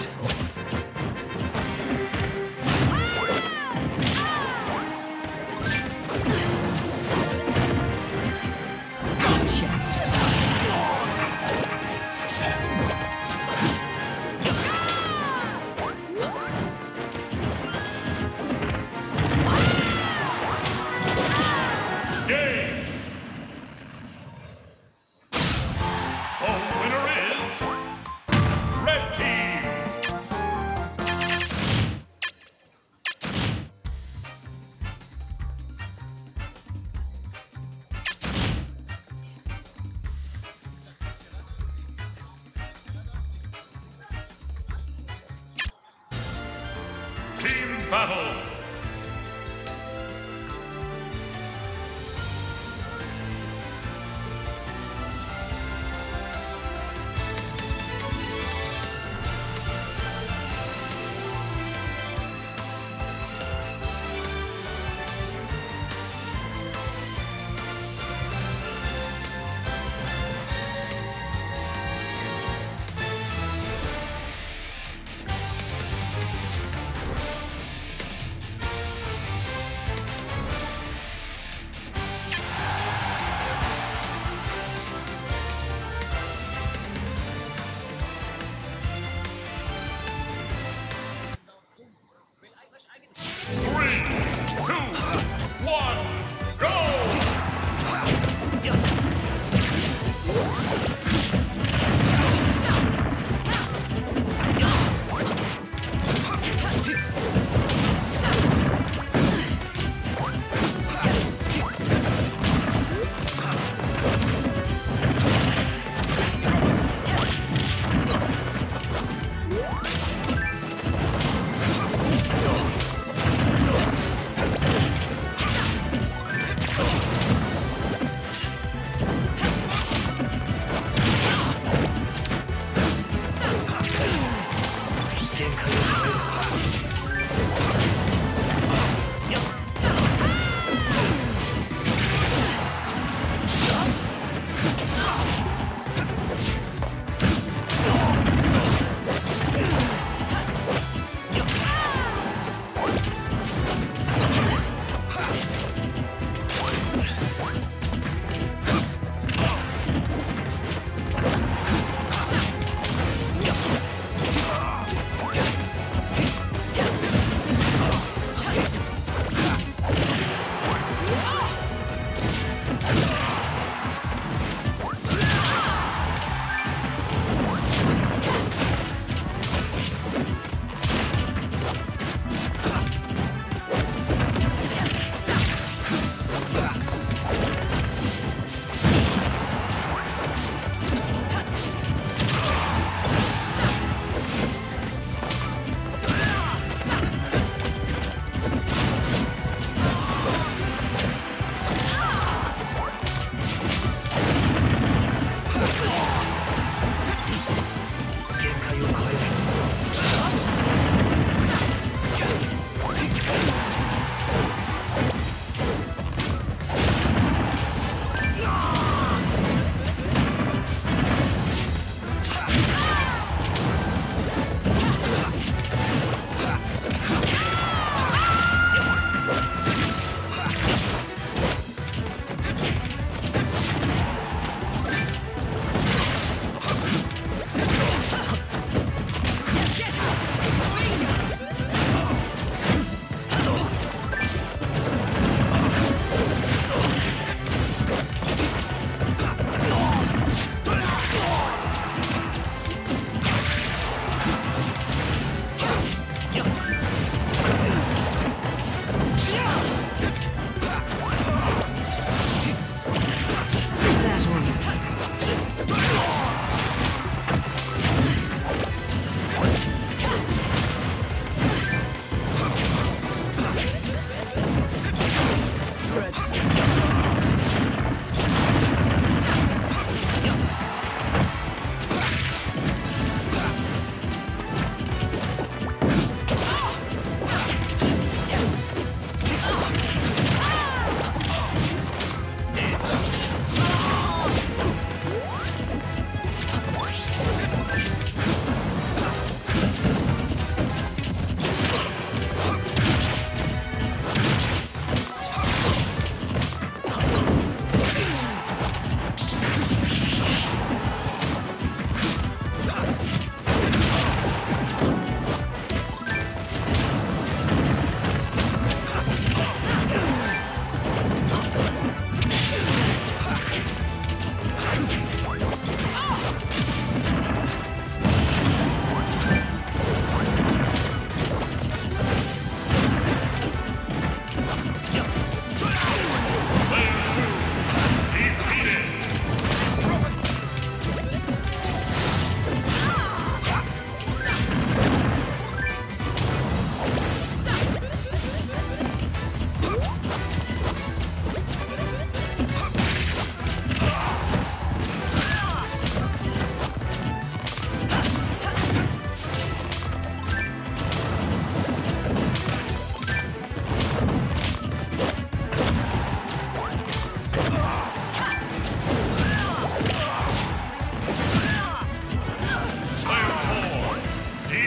Dreadful. Battle.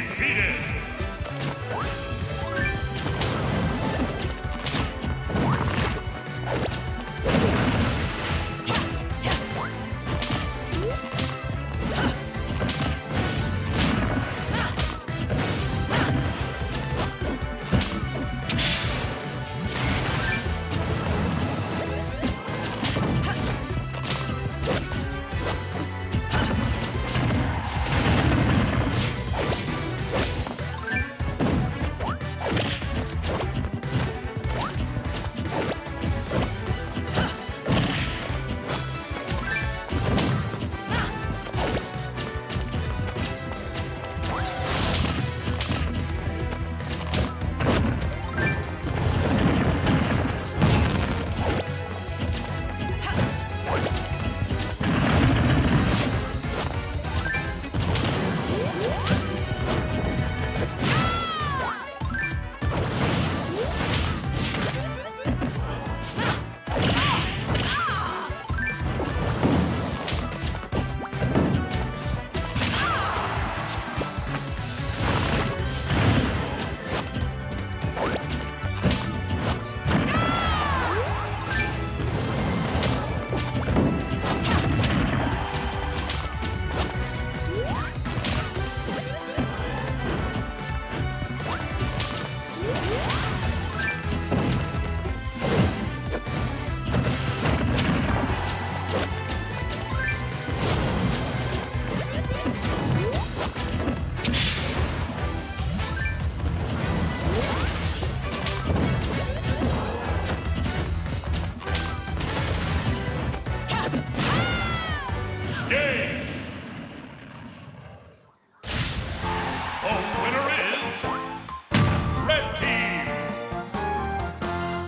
defeated.